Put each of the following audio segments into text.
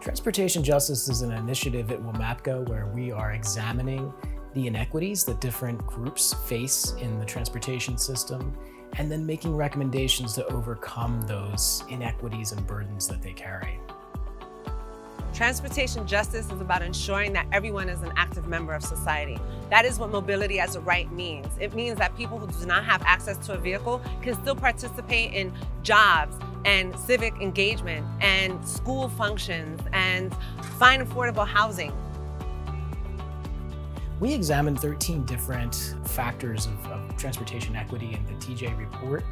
Transportation Justice is an initiative at WILMAPCO where we are examining the inequities that different groups face in the transportation system and then making recommendations to overcome those inequities and burdens that they carry. Transportation justice is about ensuring that everyone is an active member of society. That is what mobility as a right means. It means that people who do not have access to a vehicle can still participate in jobs and civic engagement and school functions and find affordable housing. We examined 13 different factors of, of transportation equity in the TJ report.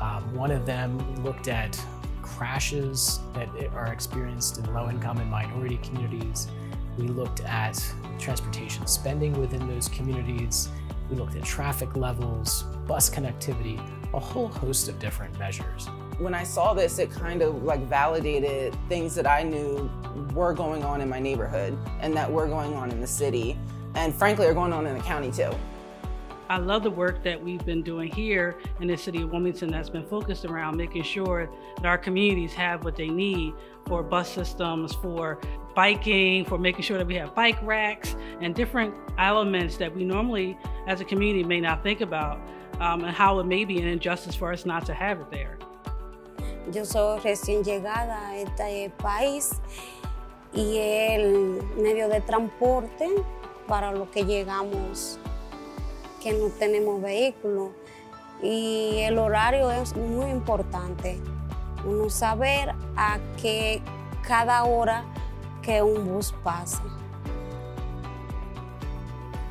Um, one of them looked at crashes that are experienced in low income and minority communities. We looked at transportation spending within those communities. We looked at traffic levels, bus connectivity, a whole host of different measures. When I saw this, it kind of like validated things that I knew were going on in my neighborhood and that were going on in the city and frankly are going on in the county too. I love the work that we've been doing here in the city of Wilmington that's been focused around making sure that our communities have what they need for bus systems, for biking, for making sure that we have bike racks and different elements that we normally as a community may not think about um, and how it may be an injustice for us not to have it there. Yo soy recién llegada a este país y el medio de transporte para lo que llegamos que no tenemos vehículo y el horario es muy importante. Uno saber a qué cada hora que un bus pasa.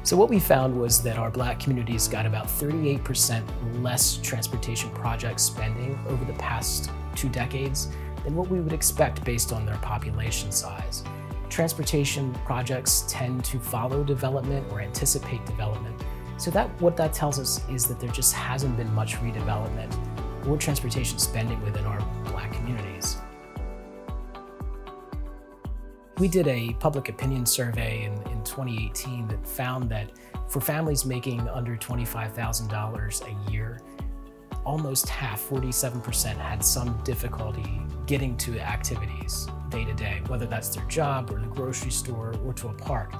So what we found was that our black communities got about 38% less transportation project spending over the past two decades than what we would expect based on their population size. Transportation projects tend to follow development or anticipate development. So that what that tells us is that there just hasn't been much redevelopment or transportation spending within our black communities. We did a public opinion survey in, in 2018 that found that for families making under $25,000 a year, almost half, 47%, had some difficulty getting to activities day to day, whether that's their job or the grocery store or to a park.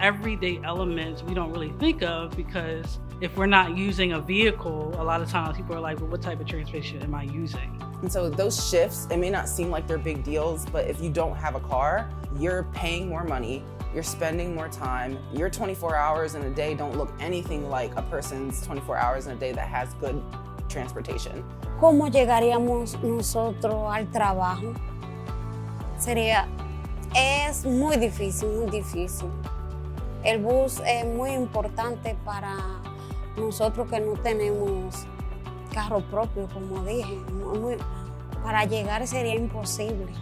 Everyday elements we don't really think of because if we're not using a vehicle, a lot of times people are like, well, what type of transportation am I using? And so those shifts, it may not seem like they're big deals, but if you don't have a car, you're paying more money, you're spending more time. Your 24 hours in a day don't look anything like a person's 24 hours in a day that has good ¿Cómo llegaríamos nosotros al trabajo? Sería, es muy difícil, muy difícil. El bus es muy importante para nosotros que no tenemos carro propio, como dije. Para llegar sería imposible.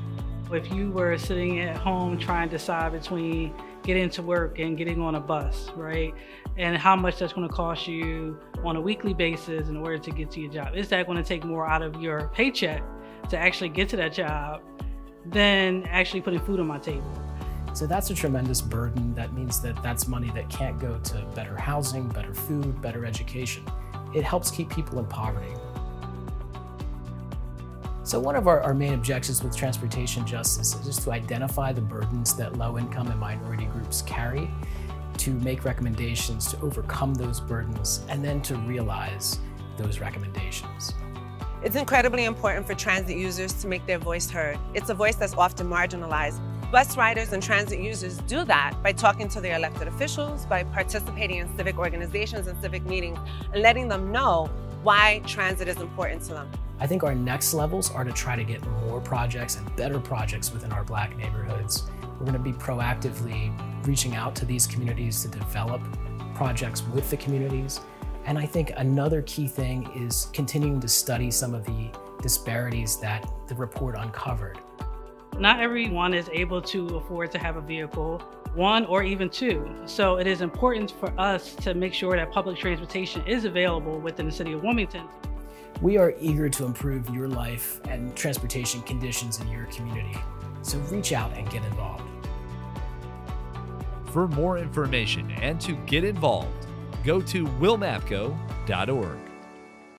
If you were sitting at home trying to decide between getting to work and getting on a bus, right? And how much that's going to cost you on a weekly basis in order to get to your job. Is that going to take more out of your paycheck to actually get to that job than actually putting food on my table? So that's a tremendous burden. That means that that's money that can't go to better housing, better food, better education. It helps keep people in poverty. So one of our, our, main objectives with transportation justice is to identify the burdens that low income and minority groups carry, to make recommendations to overcome those burdens, and then to realize those recommendations. It's incredibly important for transit users to make their voice heard. It's a voice that's often marginalized. Bus riders and transit users do that by talking to their elected officials, by participating in civic organizations and civic meetings, and letting them know why transit is important to them. I think our next levels are to try to get more projects and better projects within our black neighborhoods. We're going to be proactively reaching out to these communities to develop projects with the communities. And I think another key thing is continuing to study some of the disparities that the report uncovered. Not everyone is able to afford to have a vehicle, one or even two. So it is important for us to make sure that public transportation is available within the city of Wilmington. We are eager to improve your life and transportation conditions in your community. So reach out and get involved. For more information and to get involved, go to wilmapco.org.